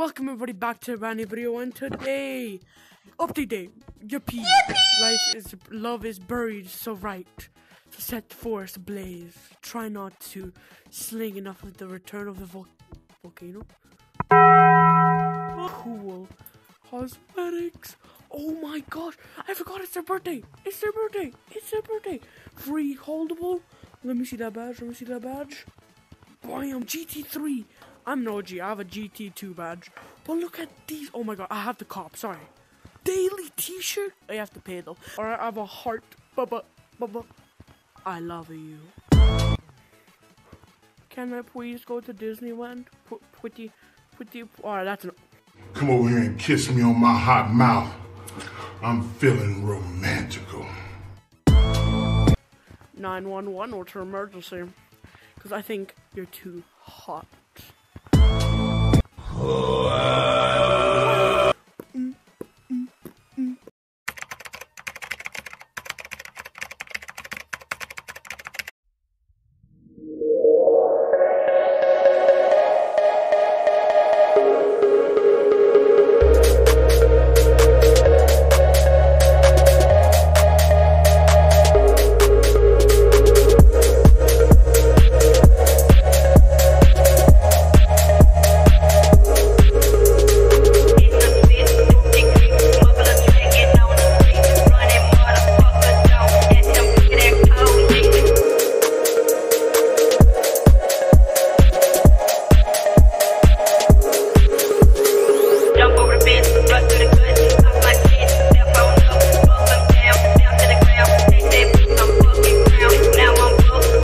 Welcome everybody back to a brand new video and today update day. Yippee! Life is love is buried so right. Set the forest ablaze. Try not to sling enough of the return of the vol volcano. Cool. Cosmetics. Oh my gosh! I forgot it's their birthday! It's their birthday! It's their birthday! Free holdable. Let me see that badge. Let me see that badge. Bam! GT3. I'm an OG. I have a GT2 badge. But look at these. Oh my god. I have the cop. Sorry. Daily T-shirt. I have to pay though. Alright. I have a heart. Bubba. Bubba. I love you. Can I please go to Disneyland? Put, putty, putty. Alright, that's an. Come over here and kiss me on my hot mouth. I'm feeling romantical. 911 what's your emergency? Because I think you're too hot.